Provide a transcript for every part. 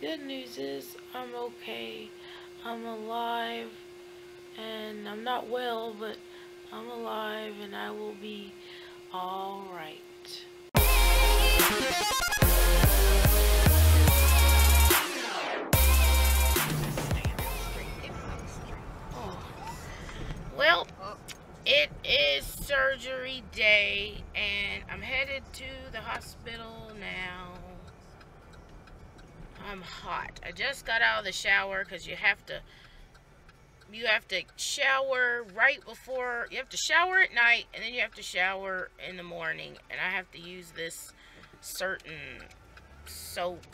Good news is I'm okay. I'm alive and I'm not well, but I'm alive and I will be alright. Well, it is surgery day and I'm headed to the hospital now. I'm hot. I just got out of the shower because you have to you have to shower right before you have to shower at night and then you have to shower in the morning. And I have to use this certain soap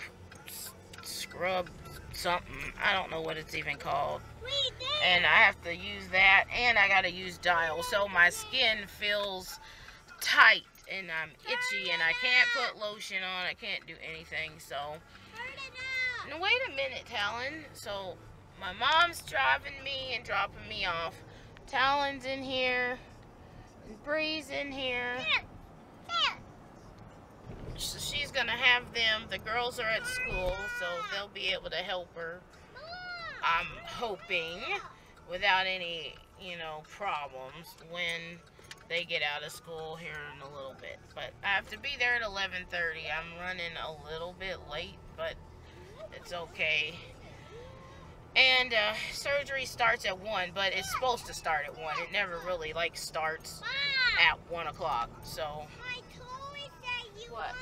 scrub something. I don't know what it's even called. And I have to use that and I gotta use dial. So my skin feels tight and I'm itchy and I can't put lotion on. I can't do anything. So wait a minute Talon so my mom's driving me and dropping me off. Talon's in here. And Bree's in here. So she's going to have them. The girls are at school, so they'll be able to help her. I'm hoping without any, you know, problems when they get out of school here in a little bit. But I have to be there at 11.30. I'm running a little bit late, but it's okay. And uh, surgery starts at 1, but it's supposed to start at 1. It never really, like, starts at 1 o'clock, so... what?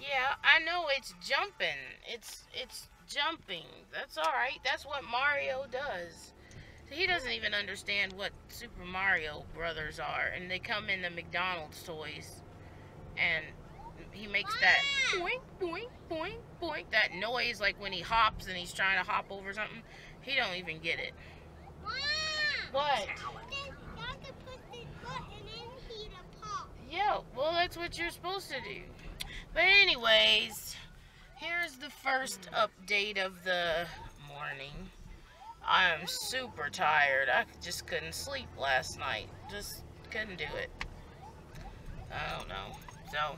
Yeah, I know it's jumping. It's, it's jumping. That's alright. That's what Mario does. He doesn't even understand what Super Mario Brothers are. And they come in the McDonald's toys. And he makes that boink, boink, boink, boink, that noise like when he hops and he's trying to hop over something. He don't even get it. What? Yeah, well that's what you're supposed to do. But anyways, here's the first update of the morning. I'm super tired. I just couldn't sleep last night. Just couldn't do it. I don't know. So,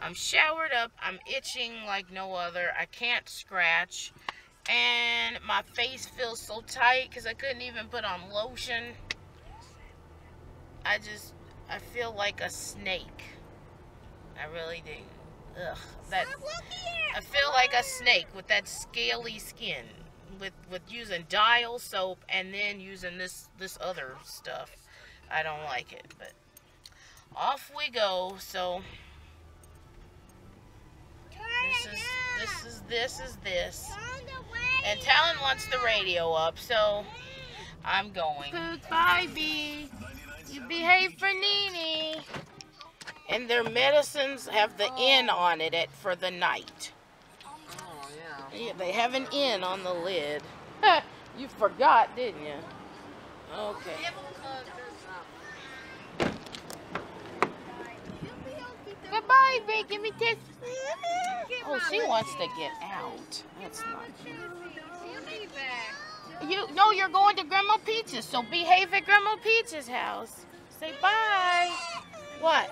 I'm showered up. I'm itching like no other. I can't scratch. And my face feels so tight because I couldn't even put on lotion. I just, I feel like a snake. I really do. Ugh. That, I feel like a snake with that scaly skin. With, with using dial soap and then using this, this other stuff. I don't like it, but off we go. So, this is this is this is this. And Talon wants the radio up, so I'm going. Goodbye, B. You behave for Nene. And their medicines have the N on it at, for the night. Oh, yeah. Yeah, they have an N on the lid. you forgot, didn't you? Okay. Goodbye, B. Oh, Give me kiss. Oh, she wants to get out. That's not You no, you're going to Grandma Peach's, so behave at Grandma Peach's house. Say bye. What?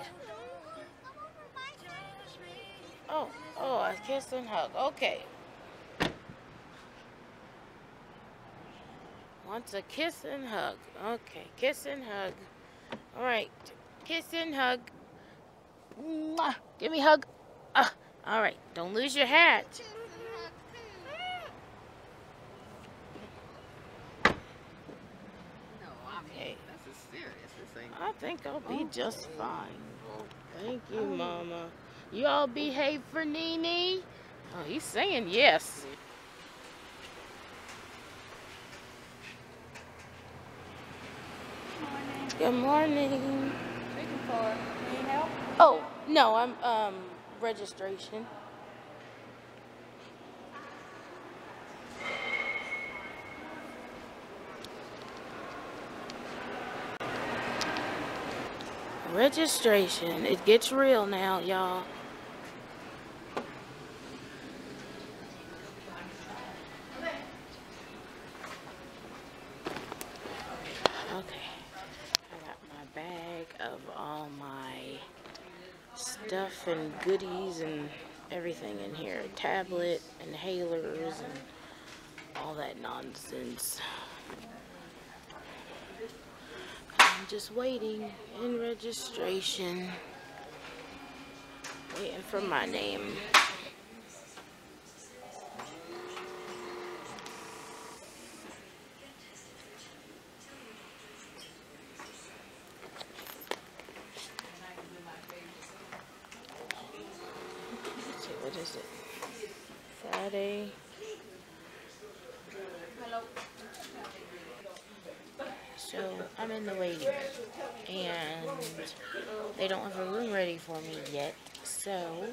Oh, oh, a kiss and hug. Okay. Wants a kiss and hug. Okay, kiss and hug. All right, kiss and hug. Mwah. Give me a hug. Uh, all right, don't lose your hat. I Okay. this is serious. This ain't. I think I'll be just fine. Thank you, Mama. You all behave for Nene? Oh, he's saying yes. Good morning. Looking for need help? Oh, no, I'm um registration. Registration. It gets real now, y'all. Okay. I got my bag of all my stuff and goodies and everything in here. Tablet, inhalers, and all that nonsense. I'm just waiting in registration. Waiting for my name. Let's see, what is it? Friday. So I'm in the waiting room and they don't have a room ready for me yet. So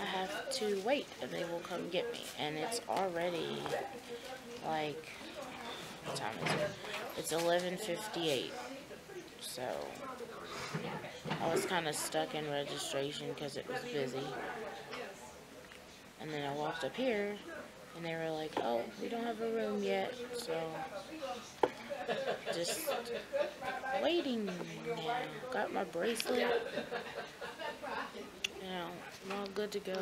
I have to wait and they will come get me. And it's already like what time is it? It's 11:58. So I was kind of stuck in registration because it was busy. And then I walked up here and they were like, oh, we don't have a room yet. So just waiting. Got my bracelet. You know, I'm all good to go.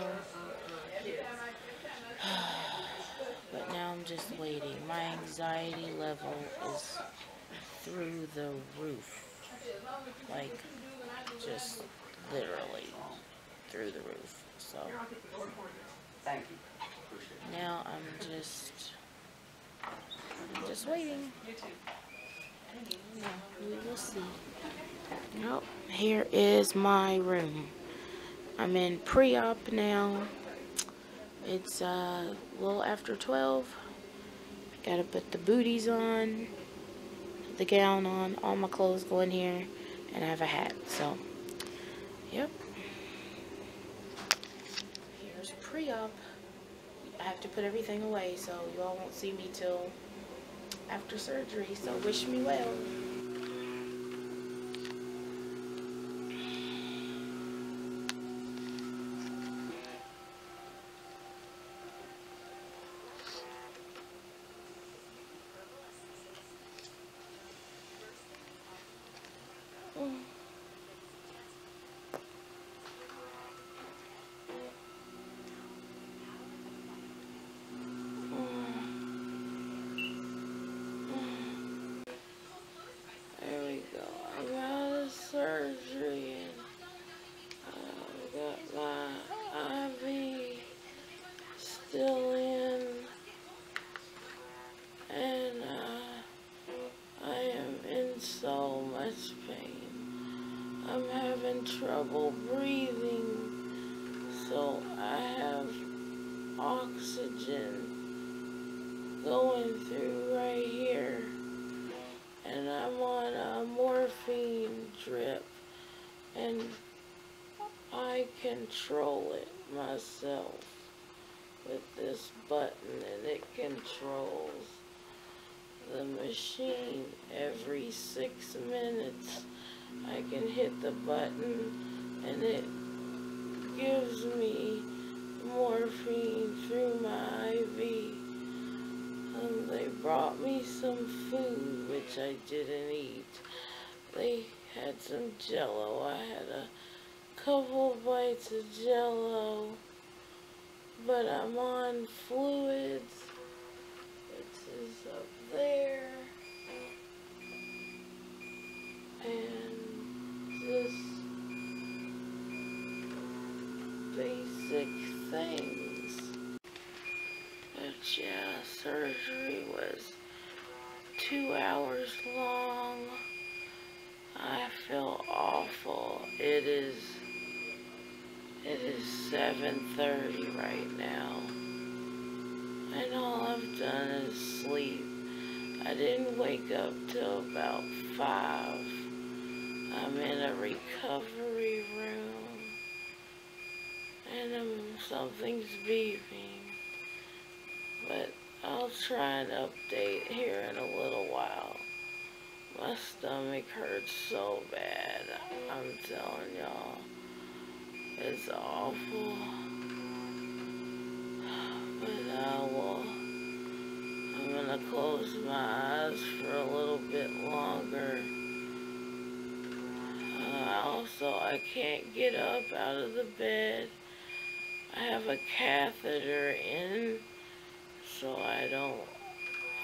But now I'm just waiting. My anxiety level is through the roof. Like, just literally through the roof. So Thank you. Now I'm just, just waiting. Yeah, we will see. Nope, here is my room. I'm in pre-op now. It's uh, a little after 12. Gotta put the booties on, the gown on, all my clothes go in here, and I have a hat. So, yep. Here's pre-op. I have to put everything away, so you all won't see me till after surgery. So wish me well. So much pain. I'm having trouble breathing so I have oxygen going through right here and I'm on a morphine drip and I control it myself with this button and it controls the machine every six minutes I can hit the button and it gives me morphine through my IV and um, they brought me some food, which I didn't eat. They had some jello. I had a couple bites of jello. But I'm on fluids, there. And this basic things. But yeah, surgery was two hours long. I feel awful. It is it is 7:30 right now. And all I've done is sleep. I didn't wake up till about 5. I'm in a recovery room. And um, something's beeping. But I'll try and update here in a little while. My stomach hurts so bad. I'm telling y'all. It's awful. But I will. I'm gonna close my eyes for a little bit longer. Uh, also, I can't get up out of the bed I have a catheter in so I don't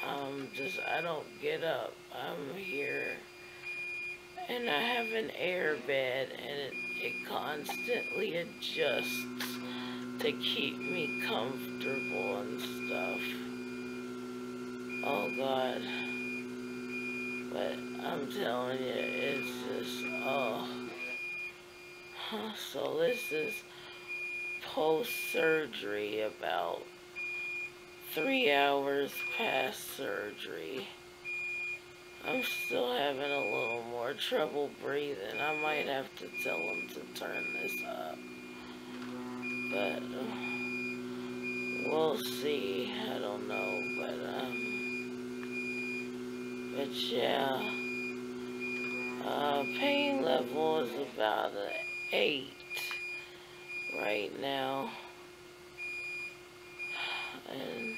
um just I don't get up. I'm here and I have an air bed and it, it constantly adjusts to keep me comfortable and stuff. Oh god. But I'm telling you, it's just, oh. So this is post-surgery about three hours past surgery. I'm still having a little more trouble breathing. I might have to tell them to turn this up. But uh, we'll see. I don't know. But, um, but yeah. Uh, pain level is about an 8 right now. And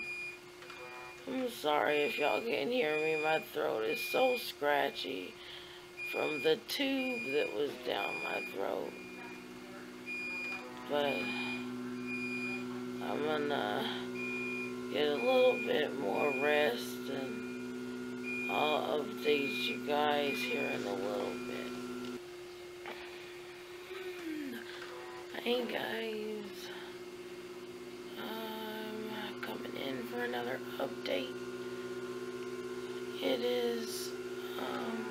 I'm sorry if y'all can't hear me. My throat is so scratchy from the tube that was down my throat. But I'm gonna get a little bit more rest and I'll update you guys here in a little bit. Hey guys. I'm coming in for another update. It is, um,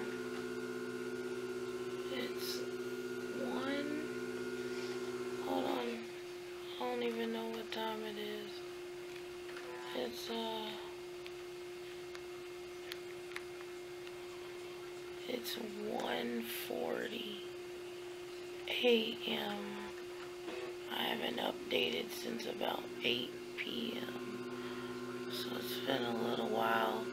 it's one, hold on, I don't even know what time it is. It's, uh, it's 1.40 a.m. I haven't updated since about 8 p.m so it's been a little while.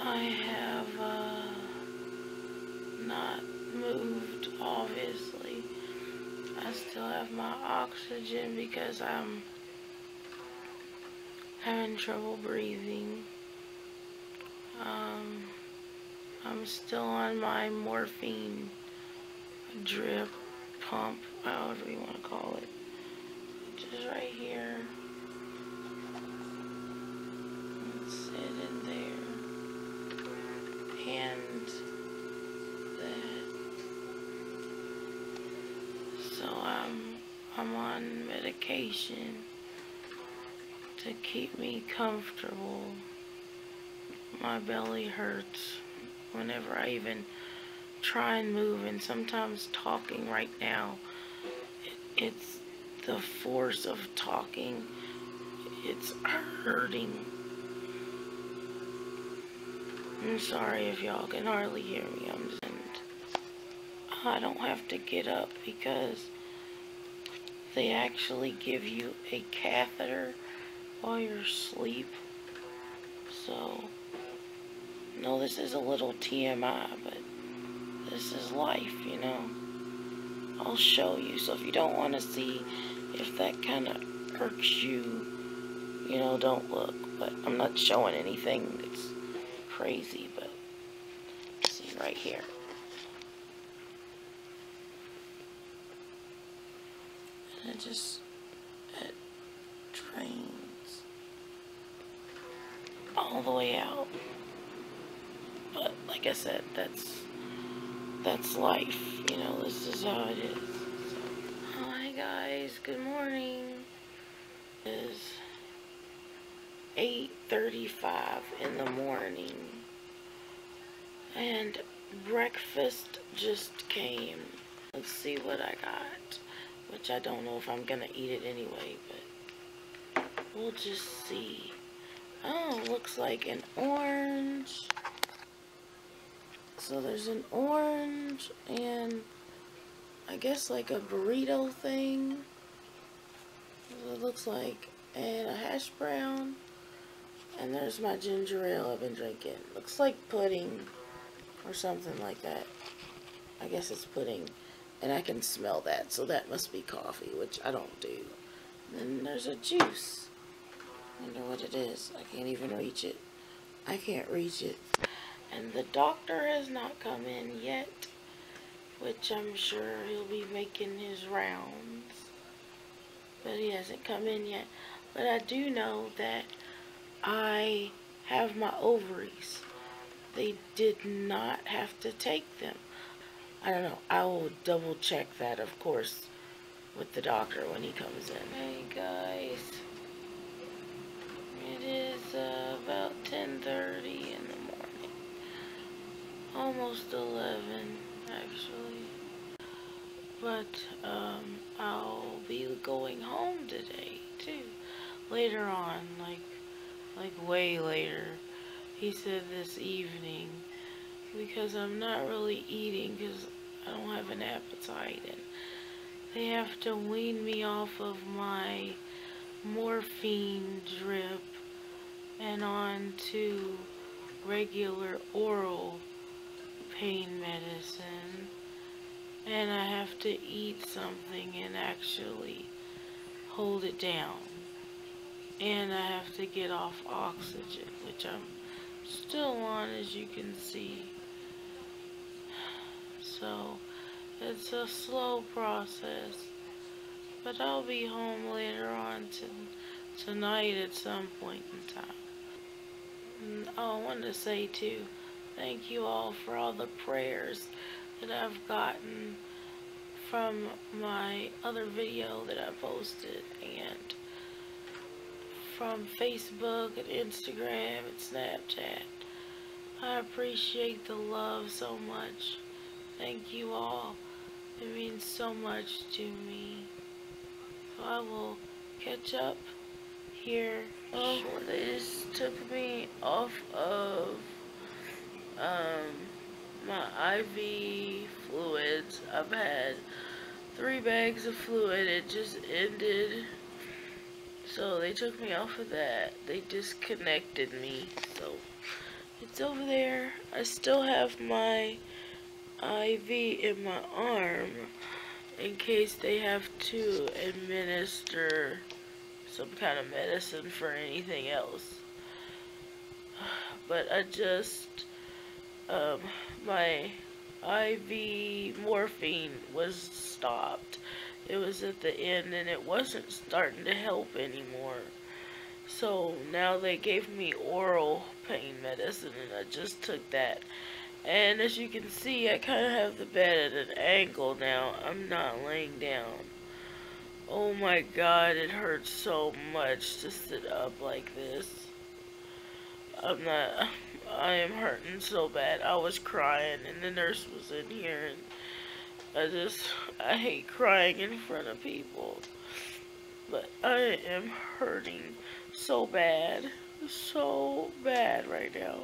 I have uh, not moved, obviously. I still have my oxygen because I'm having trouble breathing. Um, I'm still on my morphine drip pump, however you want to call it, which is right here. It's in there. And that so I'm I'm on medication to keep me comfortable. My belly hurts whenever I even try and move and sometimes talking right now it, it's the force of talking it's hurting I'm sorry if y'all can hardly hear me. I'm just, I don't have to get up because they actually give you a catheter while you're asleep. So, no, this is a little TMI, but this is life, you know. I'll show you. So if you don't want to see if that kind of irks you, you know, don't look. But I'm not showing anything that's crazy, but see right here. And it just, it drains all the way out. Like I said, that's, that's life, you know, this is how it is. So, hi guys, good morning. It is 8.35 in the morning. And breakfast just came. Let's see what I got. Which I don't know if I'm to eat it anyway, but we'll just see. Oh, looks like an orange. So there's an orange and I guess like a burrito thing. It looks like and a hash brown and there's my ginger ale I've been drinking. Looks like pudding or something like that. I guess it's pudding. And I can smell that, so that must be coffee, which I don't do. And then there's a juice. I wonder what it is. I can't even reach it. I can't reach it. And the doctor has not come in yet, which I'm sure he'll be making his rounds. but he hasn't come in yet. But I do know that I have my ovaries. They did not have to take them. I don't know. I will double check that, of course, with the doctor when he comes in. Hey, guys. It is uh, about 10.30 in the morning. Almost 11, actually. But, um, I'll be going home today, too. Later on, like, like way later. He said this evening because I'm not really eating because I don't have an appetite and they have to wean me off of my morphine drip and on to regular oral pain medicine and I have to eat something and actually hold it down. And I have to get off oxygen which I'm still on as you can see. So it's a slow process but I'll be home later on to, tonight at some point in time. Oh I wanted to say too thank you all for all the prayers that I've gotten from my other video that I posted and from Facebook and Instagram and Snapchat. I appreciate the love so much. Thank you all. It means so much to me. So I will catch up here. Oh, this took me off of um, my IV fluids. I've had three bags of fluid. It just ended so they took me off of that. They disconnected me. So it's over there. I still have my IV in my arm in case they have to administer some kind of medicine for anything else. But I just, um, my IV morphine was stopped it was at the end and it wasn't starting to help anymore. So now they gave me oral pain medicine and I just took that. And as you can see, I kind of have the bed at an angle now. I'm not laying down. Oh my god, it hurts so much to sit up like this. I'm not, I am hurting so bad. I was crying and the nurse was in here and I just, I hate crying in front of people. But I am hurting so bad. So bad right now.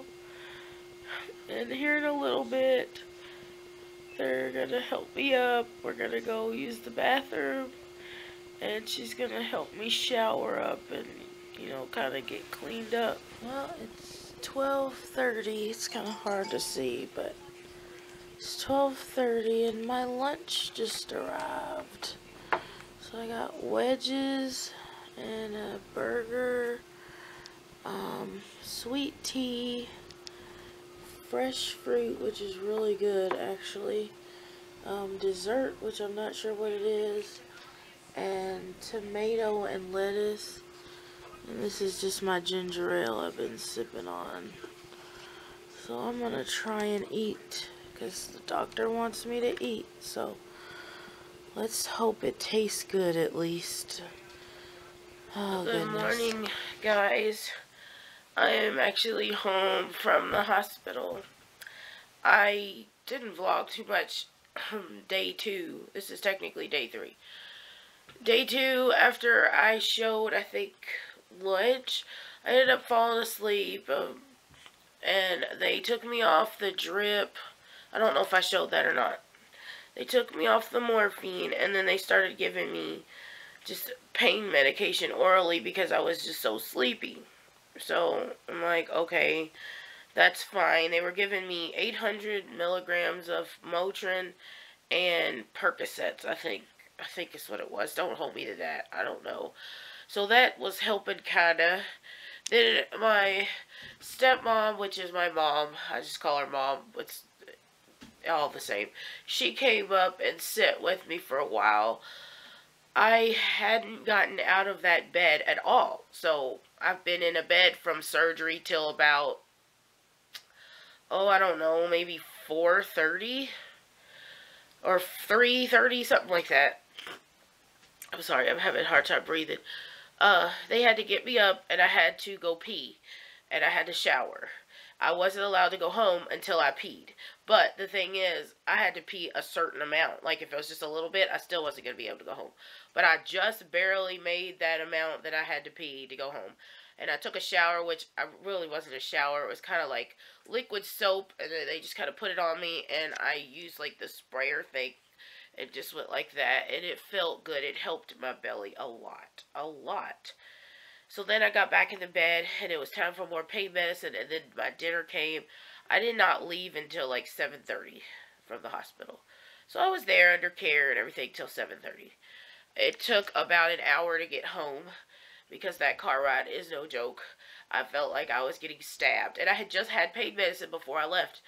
And here in a little bit, they're gonna help me up. We're gonna go use the bathroom. And she's gonna help me shower up and, you know, kind of get cleaned up. Well, it's 12.30. It's kind of hard to see, but it's 12.30 and my lunch just arrived. So I got wedges and a burger, um, sweet tea, fresh fruit, which is really good actually, um, dessert, which I'm not sure what it is, and tomato and lettuce. And this is just my ginger ale I've been sipping on. So I'm going to try and eat because the doctor wants me to eat. So let's hope it tastes good at least. Oh, good goodness. morning, guys. I am actually home from the hospital. I didn't vlog too much day two. This is technically day three. Day two, after I showed, I think, lunch, I ended up falling asleep. Um, and they took me off the drip I don't know if I showed that or not. They took me off the morphine and then they started giving me just pain medication orally because I was just so sleepy. So I'm like, okay, that's fine. They were giving me 800 milligrams of Motrin and Percocets, I think. I think is what it was. Don't hold me to that. I don't know. So that was helping kinda. Then my stepmom, which is my mom, I just call her mom. It's all the same. She came up and sat with me for a while. I hadn't gotten out of that bed at all. So I've been in a bed from surgery till about, oh, I don't know, maybe 4.30 or 3.30, something like that. I'm sorry, I'm having a hard time breathing. Uh, they had to get me up and I had to go pee and I had to shower. I wasn't allowed to go home until I peed. But the thing is, I had to pee a certain amount. Like if it was just a little bit, I still wasn't going to be able to go home. But I just barely made that amount that I had to pee to go home. And I took a shower, which I really wasn't a shower. It was kind of like liquid soap, and they just kind of put it on me, and I used like the sprayer thing. It just went like that, and it felt good. It helped my belly a lot, a lot. So then I got back in the bed, and it was time for more pain medicine, and then my dinner came. I did not leave until like 7.30 from the hospital. So I was there under care and everything till 7.30. It took about an hour to get home because that car ride is no joke. I felt like I was getting stabbed, and I had just had pain medicine before I left.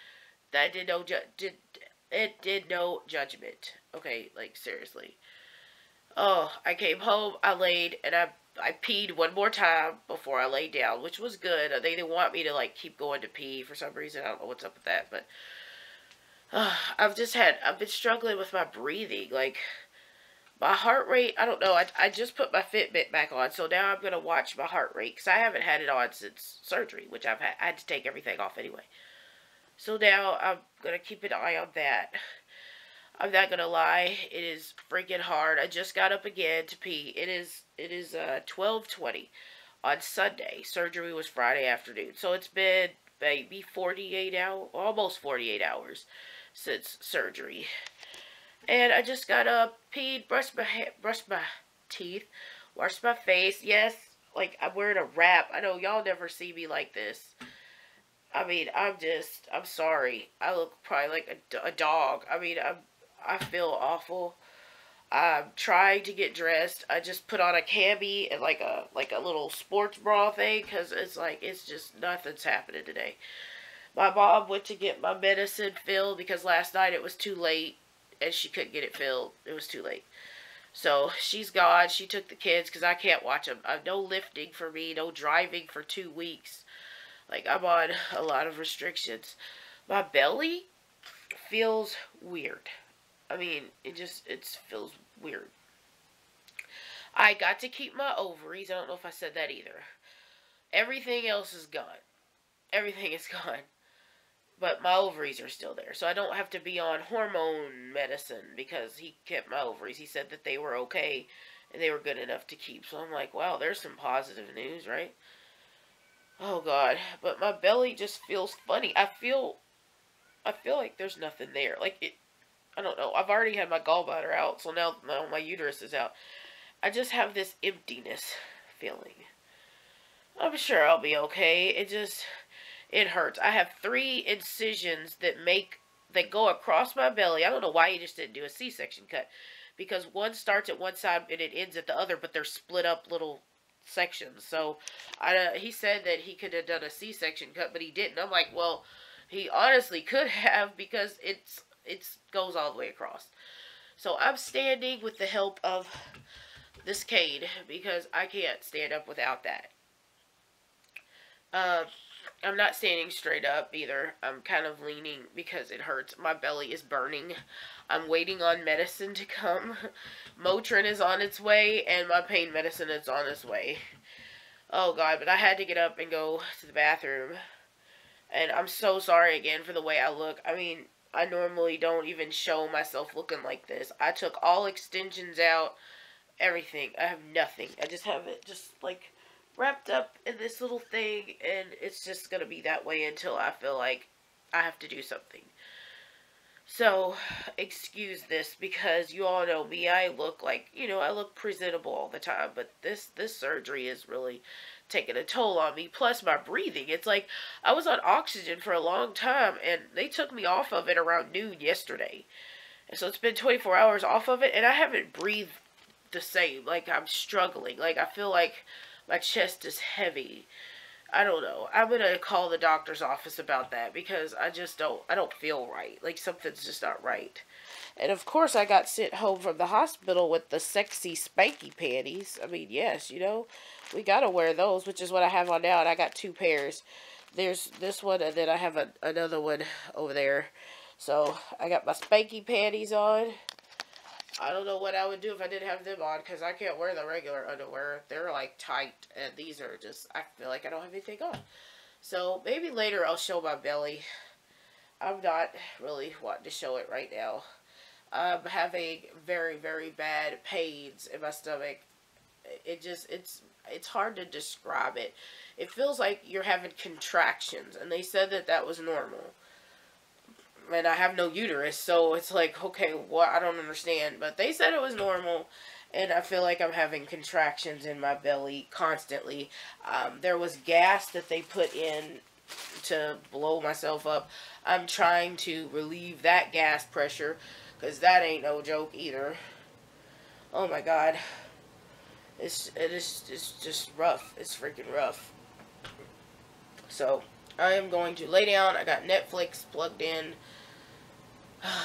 That did no did it did no judgment. Okay, like seriously. Oh, I came home, I laid, and I I peed one more time before I laid down, which was good. They didn't want me to like keep going to pee for some reason. I don't know what's up with that, but uh, I've just had I've been struggling with my breathing, like my heart rate, I don't know. I, I just put my Fitbit back on, so now I'm going to watch my heart rate. Because I haven't had it on since surgery, which I've had, I had to take everything off anyway. So now I'm going to keep an eye on that. I'm not going to lie. It is freaking hard. I just got up again to pee. It is, it is uh, 1220 on Sunday. Surgery was Friday afternoon. So it's been maybe 48 hours, almost 48 hours since surgery. And I just got up, peed, brushed my hair, brushed my teeth, washed my face. Yes, like I'm wearing a wrap. I know y'all never see me like this. I mean, I'm just, I'm sorry. I look probably like a, a dog. I mean, I'm, I feel awful. I'm trying to get dressed. I just put on a cami and like a like a little sports bra thing because it's like it's just nothing's happening today. My mom went to get my medicine filled because last night it was too late and she couldn't get it filled. It was too late. So she's gone. She took the kids because I can't watch them. I've uh, no lifting for me, no driving for two weeks. Like I'm on a lot of restrictions. My belly feels weird. I mean, it just it feels weird. I got to keep my ovaries. I don't know if I said that either. Everything else is gone. Everything is gone but my ovaries are still there. So I don't have to be on hormone medicine because he kept my ovaries. He said that they were okay and they were good enough to keep. So I'm like, wow, there's some positive news, right? Oh god, but my belly just feels funny. I feel I feel like there's nothing there. Like it I don't know. I've already had my gallbladder out, so now, my uterus is out. I just have this emptiness feeling. I'm sure I'll be okay. It just it hurts. I have three incisions that make that go across my belly. I don't know why he just didn't do a C-section cut. Because one starts at one side and it ends at the other, but they're split up little sections. So I, uh, he said that he could have done a C-section cut, but he didn't. I'm like, well, he honestly could have because it's it's goes all the way across. So I'm standing with the help of this cane because I can't stand up without that. Um, I'm not standing straight up either. I'm kind of leaning because it hurts. My belly is burning. I'm waiting on medicine to come. Motrin is on its way, and my pain medicine is on its way. Oh, God, but I had to get up and go to the bathroom. And I'm so sorry again for the way I look. I mean, I normally don't even show myself looking like this. I took all extensions out, everything. I have nothing. I just have it just, like wrapped up in this little thing and it's just going to be that way until I feel like I have to do something. So, excuse this because you all know me. I look like, you know, I look presentable all the time, but this this surgery is really taking a toll on me. Plus my breathing. It's like I was on oxygen for a long time and they took me off of it around noon yesterday. And so it's been 24 hours off of it and I haven't breathed the same. Like I'm struggling. Like I feel like my chest is heavy. I don't know. I'm gonna call the doctor's office about that because I just don't. I don't feel right. Like something's just not right. And of course, I got sent home from the hospital with the sexy spanky panties. I mean, yes, you know, we gotta wear those, which is what I have on now. And I got two pairs. There's this one, and then I have a, another one over there. So I got my spanky panties on. I don't know what I would do if I didn't have them on because I can't wear the regular underwear. They're like tight, and these are just, I feel like I don't have anything on. So maybe later I'll show my belly. I'm not really wanting to show it right now. I'm having very, very bad pains in my stomach. It just, it's, it's hard to describe it. It feels like you're having contractions, and they said that that was normal. And I have no uterus, so it's like, okay, what? I don't understand. But they said it was normal, and I feel like I'm having contractions in my belly constantly. Um, there was gas that they put in to blow myself up. I'm trying to relieve that gas pressure because that ain't no joke either. Oh my god. It's, it is it's just rough. It's freaking rough. So, I am going to lay down. I got Netflix plugged in.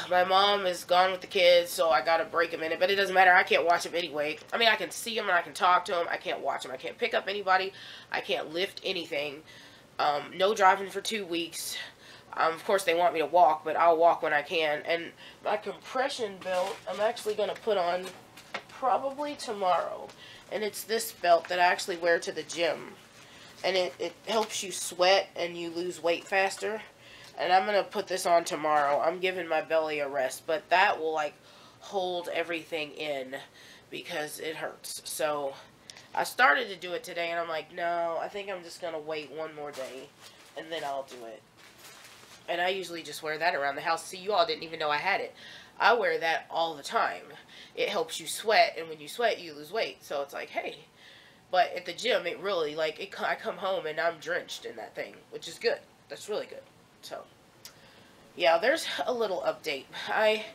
My mom is gone with the kids, so I gotta break in it. But it doesn't matter. I can't watch them anyway. I mean, I can see them and I can talk to them. I can't watch them. I can't pick up anybody. I can't lift anything. Um, no driving for two weeks. Um, of course, they want me to walk, but I'll walk when I can. And my compression belt, I'm actually to put on probably tomorrow. And it's this belt that I actually wear to the gym. And it, it helps you sweat and you lose weight faster. And I'm to put this on tomorrow. I'm giving my belly a rest. But that will, like, hold everything in because it hurts. So, I started to do it today, and I'm like, no, I think I'm just to wait one more day, and then I'll do it. And I usually just wear that around the house. See, you all didn't even know I had it. I wear that all the time. It helps you sweat, and when you sweat, you lose weight. So it's like, hey. But at the gym, it really, like, it, I come home, and I'm drenched in that thing, which is good. That's really good. So, yeah, there's a little update. I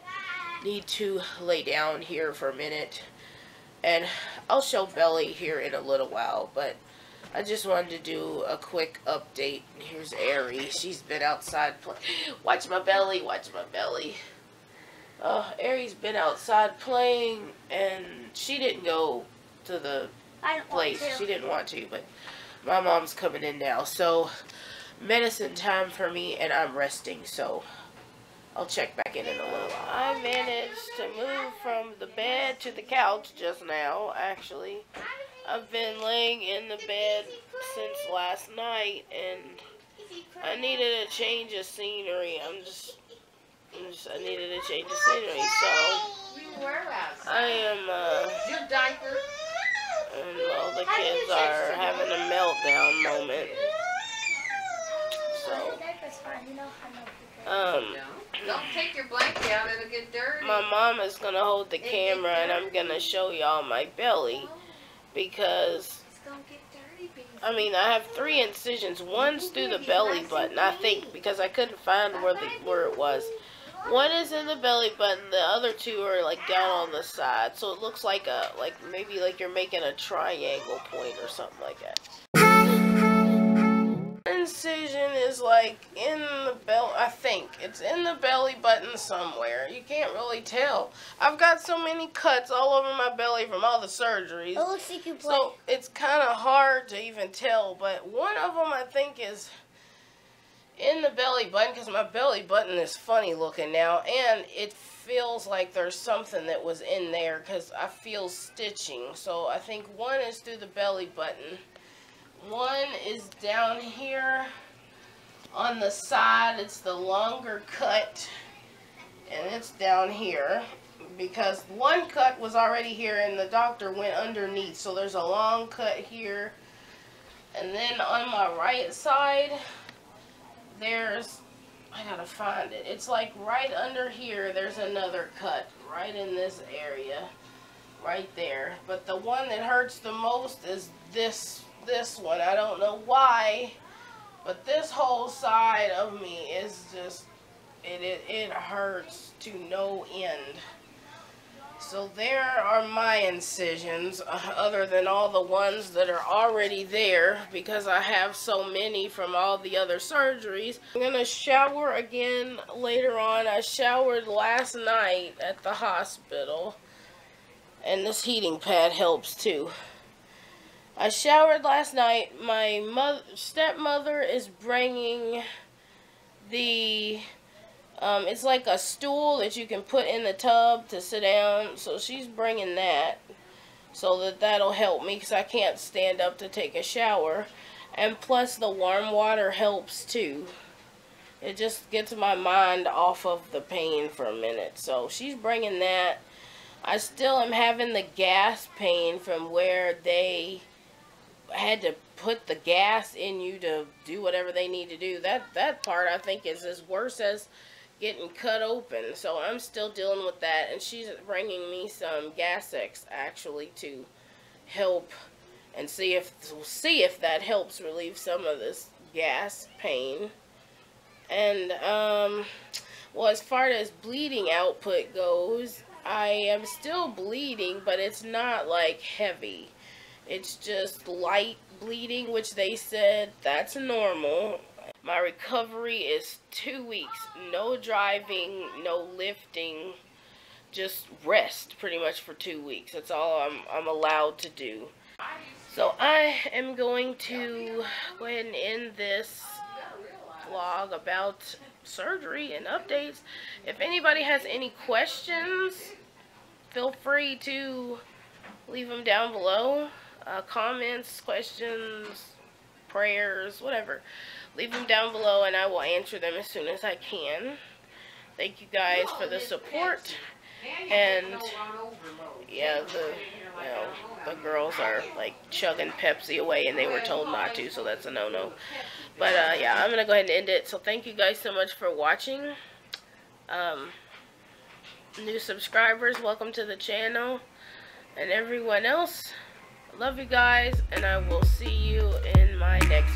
need to lay down here for a minute and I'll show Belly here in a little while, but I just wanted to do a quick update. Here's Ari. She's been outside playing. Watch my belly, watch my belly. Uh, Ari's been outside playing, and she didn't go to the place. She didn't want to, but my mom's coming in now. So, medicine time for me, and I'm resting, so I'll check back in in a little while. I managed to move from the bed to the couch just now, actually. I've been laying in the bed since last night, and I needed a change of scenery. I'm just, I'm just I needed a change of scenery, so I am, uh, and all the kids are having a meltdown moment. So, um, Don't take your blanket out, it'll get dirty. my mom is gonna hold the camera and I'm gonna show y'all my belly because I mean I have three incisions. One's through the belly button, I think, because I couldn't find where the where it was. One is in the belly button, the other two are like down on the side. So it looks like a like maybe like you're making a triangle point or something like that incision is like in the belt. I think it's in the belly button somewhere. You can't really tell. I've got so many cuts all over my belly from all the surgeries. It looks like you play. So it's kind of hard to even tell. But one of them I think is in the belly button because my belly button is funny looking now, and it feels like there's something that was in there because I feel stitching. So I think one is through the belly button. One is down here on the side. It's the longer cut. And it's down here. Because one cut was already here and the doctor went underneath. So there's a long cut here. And then on my right side, there's, I gotta find it. It's like right under here, there's another cut. Right in this area. Right there. But the one that hurts the most is this this one. I don't know why, but this whole side of me is just, it, it, it hurts to no end. So there are my incisions, uh, other than all the ones that are already there because I have so many from all the other surgeries. I'm going to shower again later on. I showered last night at the hospital and this heating pad helps too. I showered last night. My mother, stepmother is bringing the um, it's like a stool that you can put in the tub to sit down. So she's bringing that so that that'll help me because I can't stand up to take a shower. And plus the warm water helps too. It just gets my mind off of the pain for a minute. So she's bringing that. I still am having the gas pain from where they had to put the gas in you to do whatever they need to do. That that part I think is as worse as getting cut open. So I'm still dealing with that. And she's bringing me some Gas-X actually to help and see if see if that helps relieve some of this gas pain. And um, well, as far as bleeding output goes, I am still bleeding, but it's not like heavy. It's just light bleeding, which they said that's normal. My recovery is two weeks. No driving, no lifting, just rest pretty much for two weeks. That's all I'm, I'm allowed to do. So I am going to go ahead and end this vlog about surgery and updates. If anybody has any questions, feel free to leave them down below. Uh, comments, questions, prayers, whatever leave them down below and I will answer them as soon as I can. Thank you guys for the support. And yeah, the you know, the girls are like chugging Pepsi away and they were told not to, so that's a no-no. But uh, yeah, I'm gonna go ahead and end it. So thank you guys so much for watching. Um, new subscribers, welcome to the channel. And everyone else, love you guys, and I will see you in my next